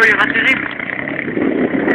feu, il y en a terrible.